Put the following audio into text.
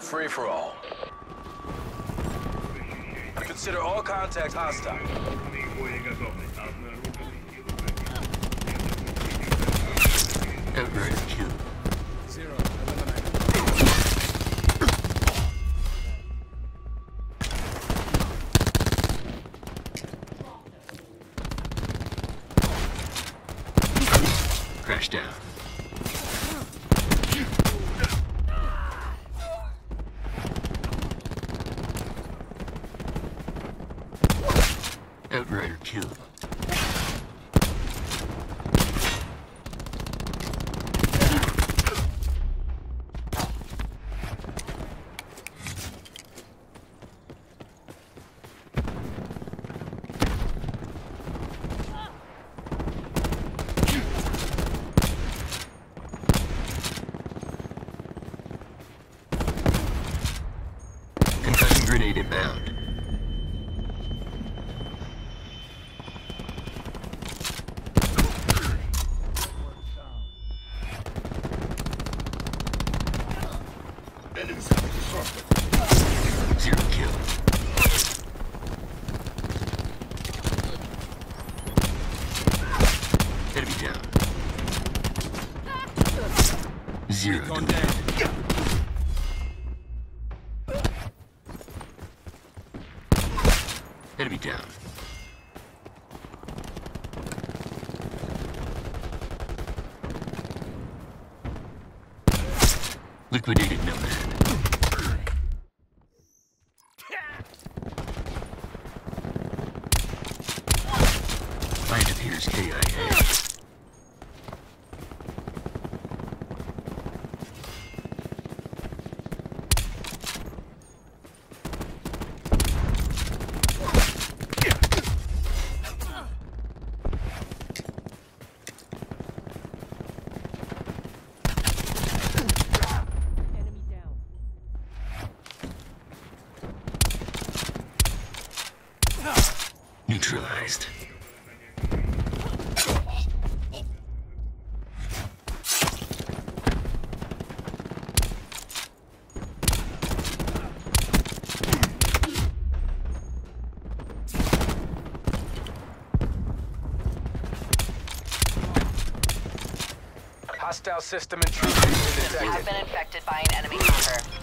Free for all. Consider all contacts hostile. Outrider kill. Zero. Crash down. Outrider kill. Grenade inbound. Zero kill. Enemy down. Zero Gone to. Enemy down. Liquidated Nomad. Find appears KIA. Neutralized. Hostile system intrusion Have detected. been infected by an enemy hacker.